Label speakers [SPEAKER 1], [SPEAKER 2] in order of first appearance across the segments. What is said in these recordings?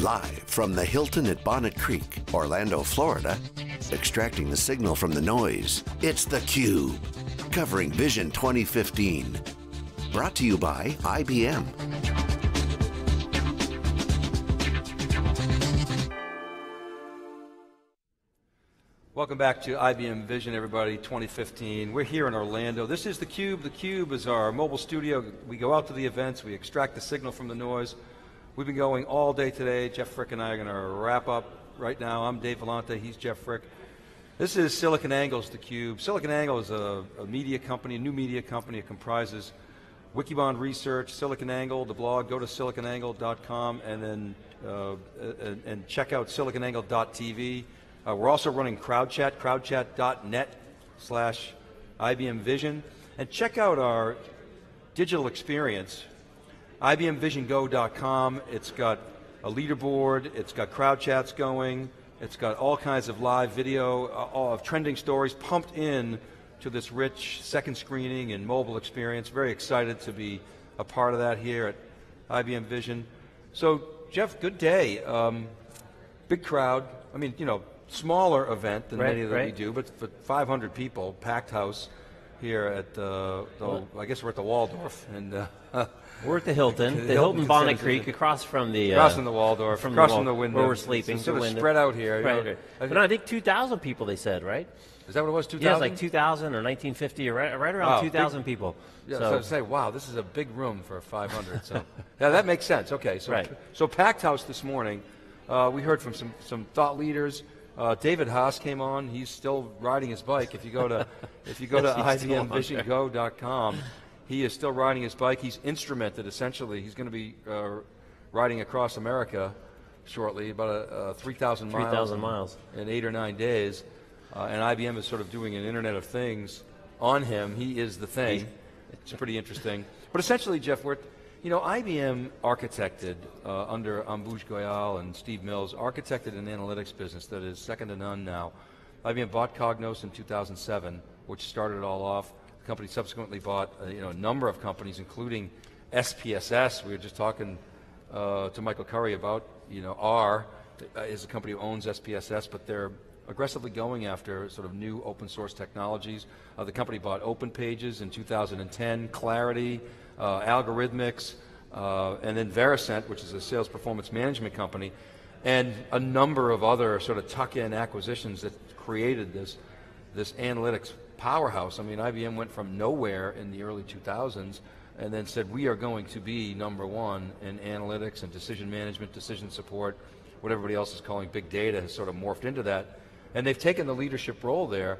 [SPEAKER 1] Live from the Hilton at Bonnet Creek, Orlando, Florida, extracting the signal from the noise, it's theCUBE, covering Vision 2015. Brought to you by IBM.
[SPEAKER 2] Welcome back to IBM Vision, everybody, 2015. We're here in Orlando. This is theCUBE. theCUBE is our mobile studio. We go out to the events, we extract the signal from the noise. We've been going all day today. Jeff Frick and I are going to wrap up right now. I'm Dave Vellante, he's Jeff Frick. This is SiliconANGLE's theCUBE. SiliconANGLE is a, a media company, a new media company. It comprises Wikibon Research, SiliconANGLE, the blog, go to siliconangle.com and then uh, and, and check out siliconangle.tv. Uh, we're also running CrowdChat, crowdchat.net slash IBM Vision. And check out our digital experience, IBMVisionGo.com. It's got a leaderboard, it's got crowd chats going, it's got all kinds of live video uh, of trending stories pumped in to this rich second screening and mobile experience. Very excited to be a part of that here at IBM Vision. So, Jeff, good day. Um, big crowd. I mean, you know, smaller event than
[SPEAKER 3] right,
[SPEAKER 2] many that
[SPEAKER 3] right.
[SPEAKER 2] we do, but, but 500 people, packed house here at uh, the, I guess we're at the Waldorf. and uh,
[SPEAKER 3] We're at the Hilton, the,
[SPEAKER 2] the
[SPEAKER 3] Hilton,
[SPEAKER 2] Hilton
[SPEAKER 3] Bonnet Creek, across from the
[SPEAKER 2] across
[SPEAKER 3] uh,
[SPEAKER 2] from the Waldorf,
[SPEAKER 3] from
[SPEAKER 2] across
[SPEAKER 3] the
[SPEAKER 2] from the window,
[SPEAKER 3] where we're sleeping.
[SPEAKER 2] It's sort of
[SPEAKER 3] window.
[SPEAKER 2] spread out here. you
[SPEAKER 3] Right,
[SPEAKER 2] know.
[SPEAKER 3] But no, I think 2,000 people. They said, right?
[SPEAKER 2] Is that what it was? 2000?
[SPEAKER 3] Yeah, it's like 2,000 or 1950, or right, right around
[SPEAKER 2] Wow,
[SPEAKER 3] 2,000
[SPEAKER 2] big-
[SPEAKER 3] people.
[SPEAKER 2] Yeah,
[SPEAKER 3] so,
[SPEAKER 2] so, I say, wow, this is a big room for 500. So, yeah, that makes sense. Okay, so
[SPEAKER 3] Right.
[SPEAKER 2] so packed house this morning. Uh, we heard from some some thought leaders. Uh, David Haas came on. He's still riding his bike. If you go to if you go to
[SPEAKER 3] Yes, he's
[SPEAKER 2] IBMVisionGo.com, he is still riding his bike. He's instrumented essentially. He's going to be uh, riding across America shortly, about a, uh 3,000 miles.
[SPEAKER 3] 3,000
[SPEAKER 2] in-
[SPEAKER 3] miles.
[SPEAKER 2] in eight or nine days. Uh, and IBM is sort of doing an Internet of Things on him. He is the thing. It's pretty interesting. But essentially, Jeff, we're, you know, IBM architected uh, under Ambuj Goyal and Steve Mills, architected an analytics business that is second to none now. IBM bought Cognos in 2007, which started it all off. The company subsequently bought uh, you know, a number of companies, including SPSS. We were just talking uh, to Michael Curry about, you know, R uh, is a company who owns SPSS, but they're aggressively going after sort of new open source technologies. Uh, the company bought Open Pages in 2010, Clarity, Algorithmics, uh, and then Varicent, which is a sales performance management company, and a number of other sort of tuck-in acquisitions that created this, this analytics powerhouse. I mean, IBM went from nowhere in the early 2000s and then said, we are going to be number one in analytics and decision management, decision support, what everybody else is calling big data has sort of morphed into that. And they've taken the leadership role there,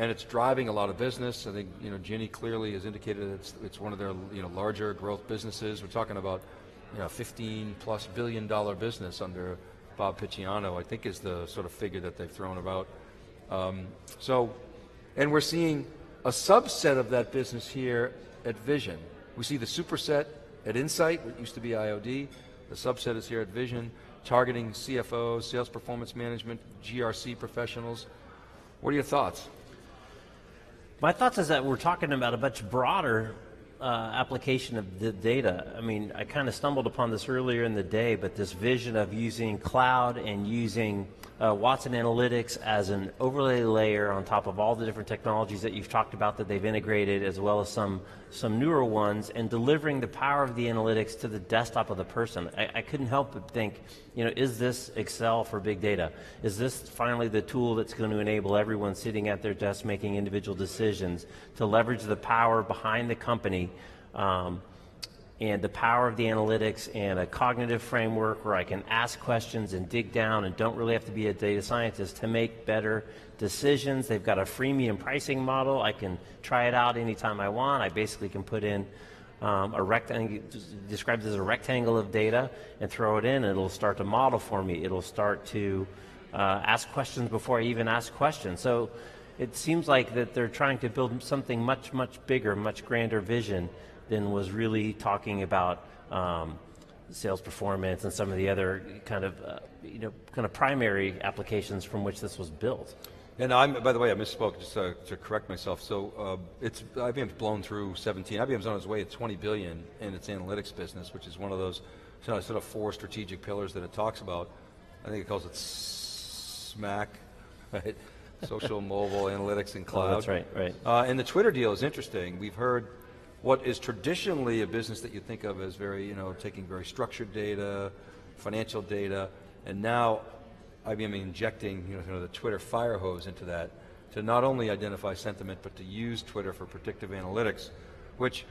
[SPEAKER 2] and it's driving a lot of business. I think you know Ginny clearly has indicated it's it's one of their you know larger growth businesses. We're talking about you know 15 plus billion dollar business under Bob Picciano. I think is the sort of figure that they've thrown about. Um, so, and we're seeing a subset of that business here at Vision. We see the superset at Insight, what used to be IOD. The subset is here at Vision, targeting CFOs, sales performance management, GRC professionals. What are your thoughts?
[SPEAKER 3] My thoughts is that we're talking about a much broader uh, application of the data. I mean, I kind of stumbled upon this earlier in the day, but this vision of using cloud and using uh, Watson Analytics as an overlay layer on top of all the different technologies that you've talked about that they've integrated, as well as some some newer ones, and delivering the power of the analytics to the desktop of the person. I, I couldn't help but think, you know, is this Excel for big data? Is this finally the tool that's going to enable everyone sitting at their desk making individual decisions to leverage the power behind the company? Um, and the power of the analytics and a cognitive framework where I can ask questions and dig down and don't really have to be a data scientist to make better decisions. They've got a freemium pricing model. I can try it out anytime I want. I basically can put in um, a rectangle, described as a rectangle of data, and throw it in, and it'll start to model for me. It'll start to uh, ask questions before I even ask questions. So it seems like that they're trying to build something much, much bigger, much grander vision than was really talking about um, sales performance and some of the other kind of, uh, you know, kind of primary applications from which this was built.
[SPEAKER 2] And I'm, by the way, I misspoke just to, to correct myself. So uh, it's IBM's blown through 17. IBM's on its way at 20 billion in its analytics business, which is one of those sort of four strategic pillars that it talks about. I think it calls it SMAC, right? Social, mobile, analytics, and cloud.
[SPEAKER 3] Oh, that's right, right.
[SPEAKER 2] Uh, and the Twitter deal is interesting. We've heard what is traditionally a business that you think of as very, you know, taking very structured data, financial data, and now IBM injecting, you know, kind of the Twitter fire hose into that to not only identify sentiment, but to use Twitter for predictive analytics, which,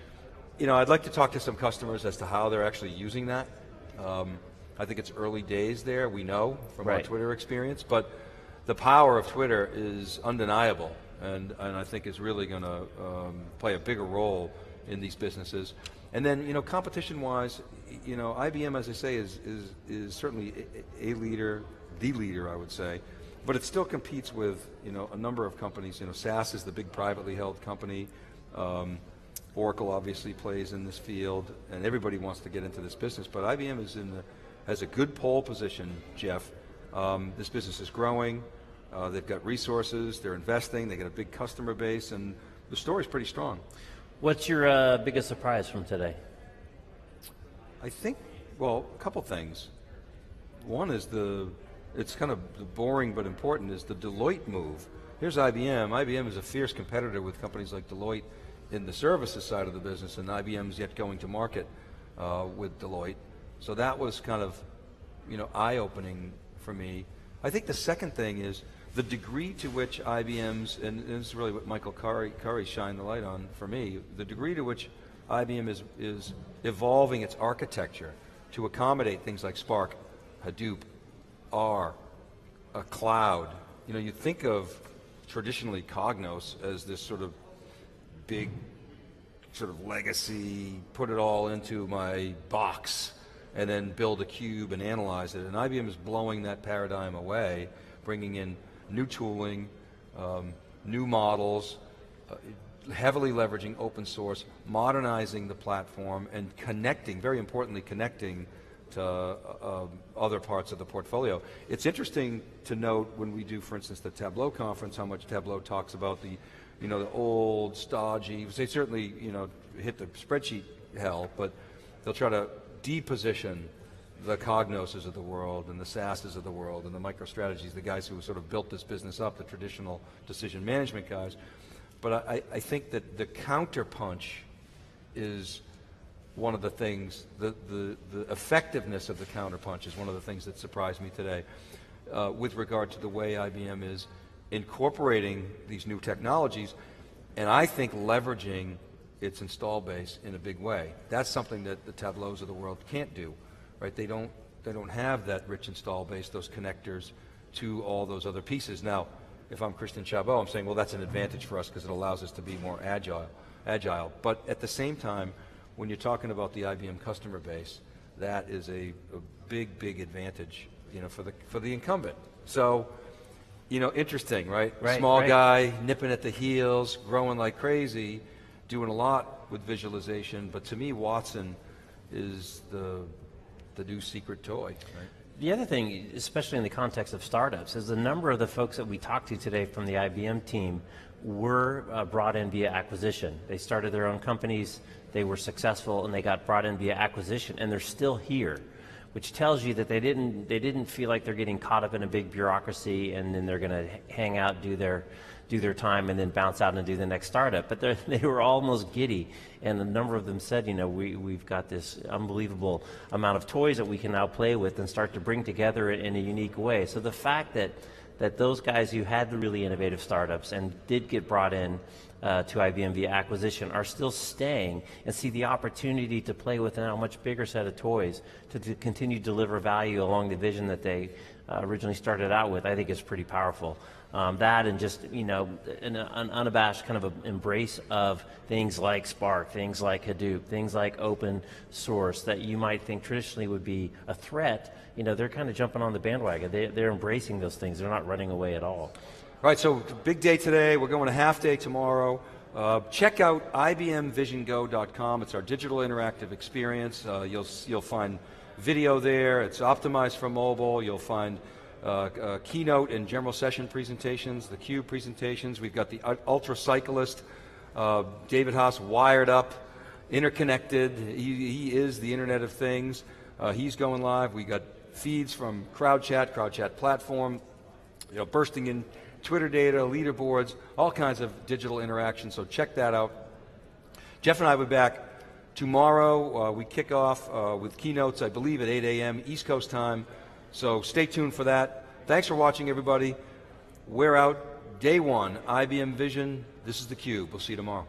[SPEAKER 2] you know, I'd like to talk to some customers as to how they're actually using that. Um, I think it's early days there, we know from right. our Twitter experience, but the power of Twitter is undeniable and, and I think is really going to um, play a bigger role in these businesses. And then, you know, competition-wise, you know, IBM, as I say, is, is, is certainly a, leader, the leader, I would say, but it still competes with, you know, a number of companies. You know, SAS is the big privately held company. Um, Oracle obviously plays in this field, and everybody wants to get into this business. But IBM is in the, has a good pole position, Jeff. Um, this business is growing. Uh, they've got resources. They're investing. They got a big customer base, and the story's pretty strong.
[SPEAKER 3] What's your uh, biggest surprise from today?
[SPEAKER 2] I think, well, a couple things. One is the, it's kind of boring but important, is the Deloitte move. Here's IBM. IBM is a fierce competitor with companies like Deloitte in the services side of the business, and IBM's yet going to market uh, with Deloitte. So that was kind of, you know, eye-opening for me. I think the second thing is the degree to which IBM's, and this is really what Michael Curry, Curry shined the light on for me, the degree to which IBM is, is evolving its architecture to accommodate things like Spark, Hadoop, R, a cloud. You know, you think of traditionally Cognos as this sort of big sort of legacy, put it all into my box, and then build a cube and analyze it. And IBM is blowing that paradigm away, bringing in new tooling, um, new models, uh, heavily leveraging open source, modernizing the platform, and connecting, very importantly, connecting to uh, uh, other parts of the portfolio. It's interesting to note when we do, for instance, the Tableau conference, how much Tableau talks about the, you know, the old, stodgy, they certainly, you know, hit the spreadsheet hell, but they'll try to deposition the Cognoses of the world and the SASes of the world and the MicroStrategies, the guys who sort of built this business up, the traditional decision management guys. But I, I think that the counterpunch is one of the things, the, the, the effectiveness of the counterpunch is one of the things that surprised me today uh, with regard to the way IBM is incorporating these new technologies and I think leveraging its install base in a big way. That's something that the Tableaus of the world can't do right? They don't, they don't have that rich install base, those connectors to all those other pieces. Now, if I'm Christian Chabot, I'm saying, well, that's an advantage for us because it allows us to be more agile. agile. But at the same time, when you're talking about the IBM customer base, that is a, a big, big advantage, you know, for the for the incumbent. So, you know, interesting, right?
[SPEAKER 3] right
[SPEAKER 2] Small
[SPEAKER 3] right.
[SPEAKER 2] guy, nipping at the heels, growing like crazy, doing a lot with visualization. But to me, Watson is the the new secret toy. Right?
[SPEAKER 3] The other thing, especially in the context of startups, is the number of the folks that we talked to today from the IBM team were uh, brought in via acquisition. They started their own companies, they were successful, and they got brought in via acquisition, and they're still here, which tells you that they didn't they didn't feel like they're getting caught up in a big bureaucracy, and then they're going to hang out, do their do their time and then bounce out and do the next startup. But they were almost giddy. And a number of them said, you know, we, we've got this unbelievable amount of toys that we can now play with and start to bring together in a unique way. So the fact that, that those guys who had the really innovative startups and did get brought in uh, to IBM via acquisition are still staying and see the opportunity to play with a much bigger set of toys to, to continue to deliver value along the vision that they uh, originally started out with, I think is pretty powerful. Um, that and just you know an, an, unabashed kind of embrace of things like Spark, things like Hadoop, things like open source that you might think traditionally would be a threat. You know they're kind of jumping on the bandwagon. They, they're embracing those things. They're not running away at all.
[SPEAKER 2] All right, so big day today. We're going a half day tomorrow. Uh, check out ibmvisiongo.com. It's our digital interactive experience. Uh, you'll you'll find video there. It's optimized for mobile. You'll find uh, uh, keynote and general session presentations, the CUBE presentations. We've got the Ultra Cyclist, uh, David Haas wired up, interconnected. He, he, is the Internet of Things. Uh, he's going live. We got feeds from CrowdChat, CrowdChat platform, you know, bursting in Twitter data, leaderboards, all kinds of digital interaction. So check that out. Jeff and I will be back tomorrow. Uh, we kick off uh, with keynotes, I believe, at 8 a.m. East Coast time. So stay tuned for that. Thanks for watching, everybody. We're out. Day one, IBM Vision. This is theCUBE. We'll see you tomorrow.